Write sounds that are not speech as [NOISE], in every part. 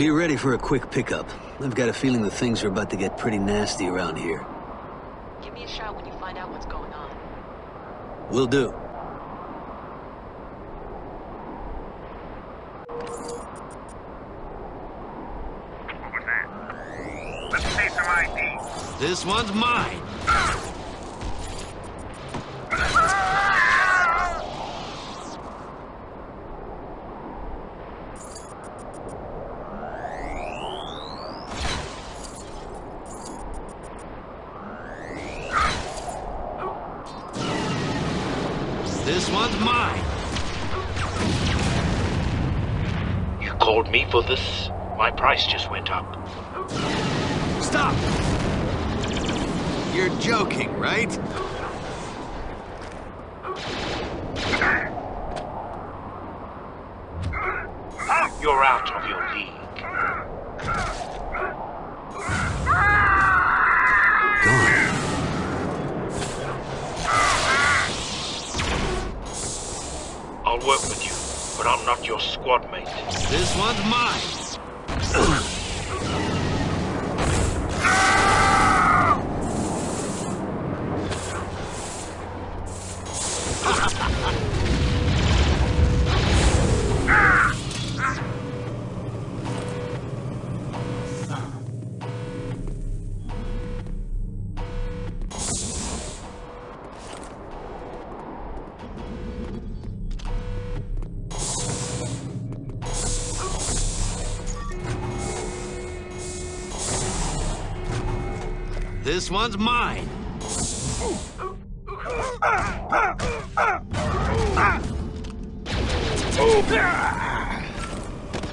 Be ready for a quick pickup. I've got a feeling that things are about to get pretty nasty around here. Give me a shout when you find out what's going on. Will do. What was that? Let's see some ID. This one's mine. You called me for this? My price just went up. Stop! You're joking, right? You're out of your league. Gone. I'll work with you, but I'm not your squad mate. This one's mine. This one's mine.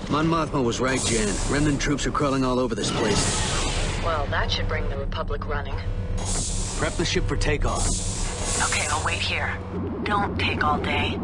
Mon Mothma was right, Jan. Remnant troops are crawling all over this place. Well, that should bring the Republic running. Prep the ship for takeoff. Okay, I'll wait here. Don't take all day.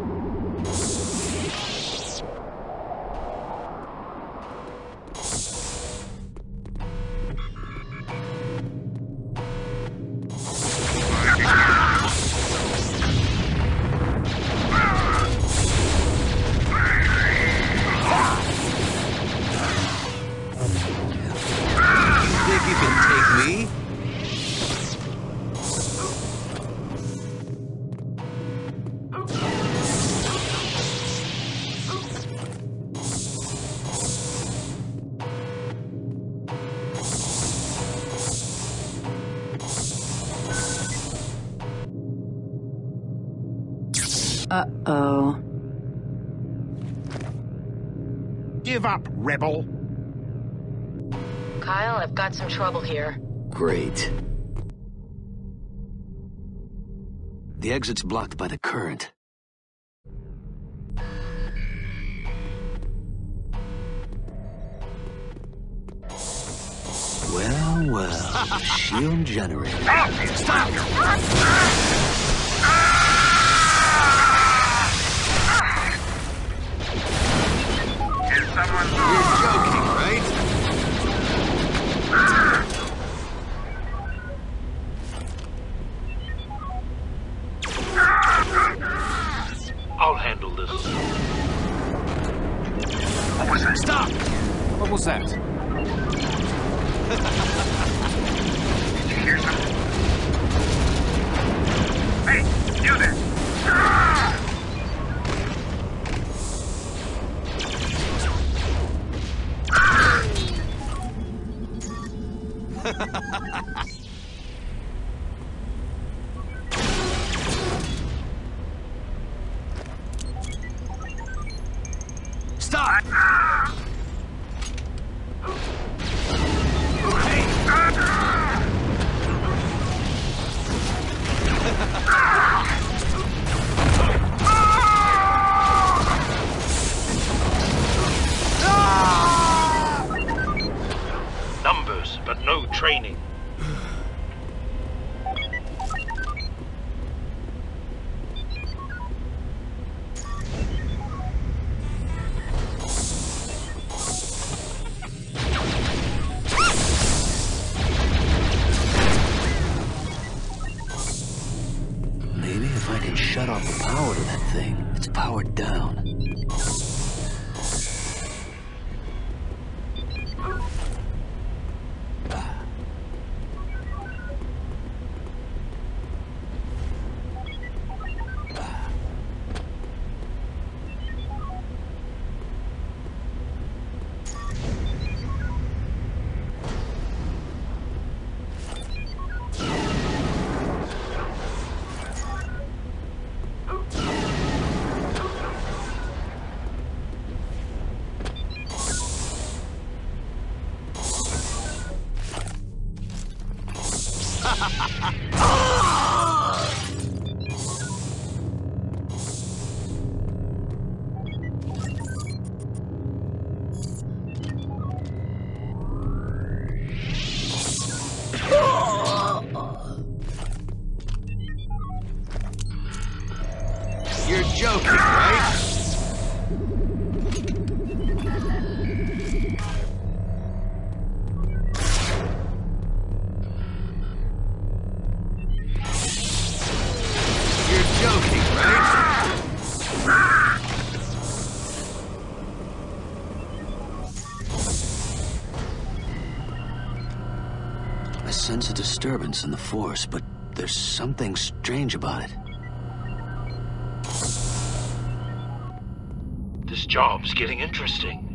Uh-oh. Give up, rebel. Kyle, I've got some trouble here. Great. The exit's blocked by the current. Well, well. [LAUGHS] Shield generator. Is was that? Did you hear something? Hey, you there! Stop! Maybe if I can shut off the power to that thing. It's powered down. Disturbance in the force, but there's something strange about it. This job's getting interesting.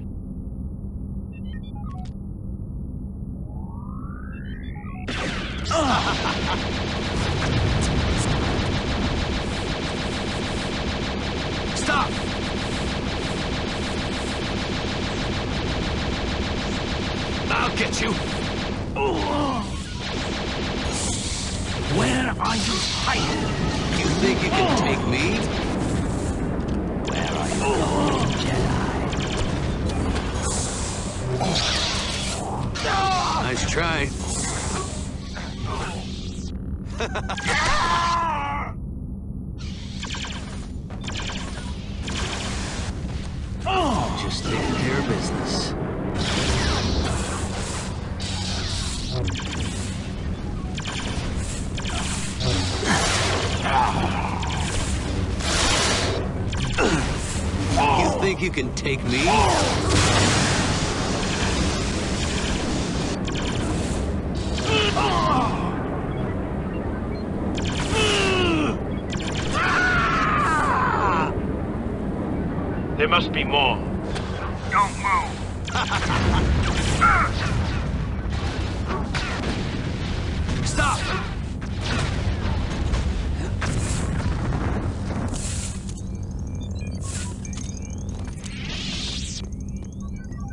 Try. [LAUGHS] Just taking care of business. You think you can take me? Must be more. Don't move. Stop!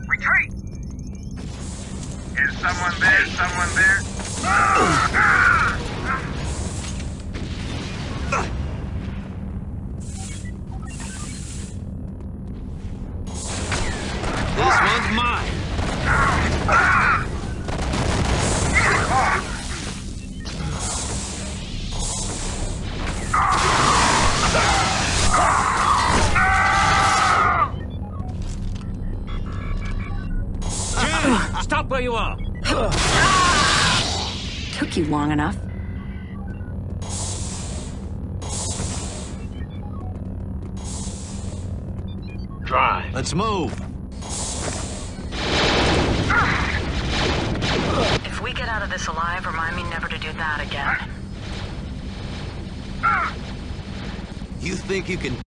Retreat! Is someone there? Someone there? Stop where you are! Took you long enough. Drive. Let's move. If we get out of this alive, remind me never to do that again. You think you can